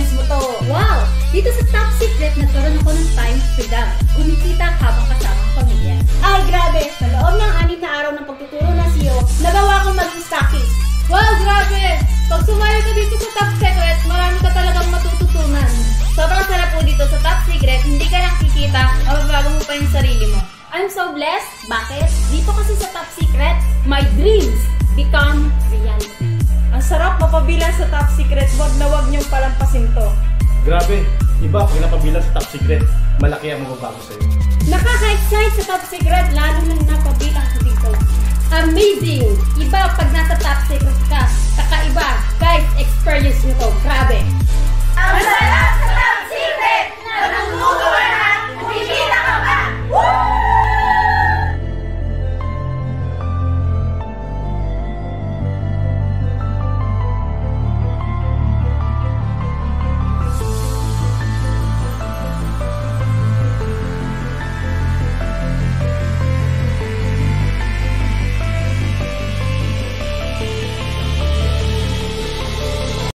experience mo to. Wow! Dito sa Top Secret, nagkaroon ako ng time freedom. Kumikita habang kasama ang pamilya. Ay, grabe! Sa loob ng anim na araw ng pagtuturo ng CEO, nagawa kong maging stocking. Wow, grabe! Pag sumayo ka dito sa Top Secret, marami ka talagang matututunan. Sobrang sarap po dito sa Top Secret, hindi ka nakikita, mababago mo pa yung sarili mo. I'm so blessed. Bakit? Dito kasi sa Top Secret, my dreams become Grabe, iba pag napabilang sa top secret, malaki ang mababago sa'yo. Nakaka-excite sa Top Secret, lalo na napabilang ko dito. Amazing! Iba pag nasa Top Secret ka.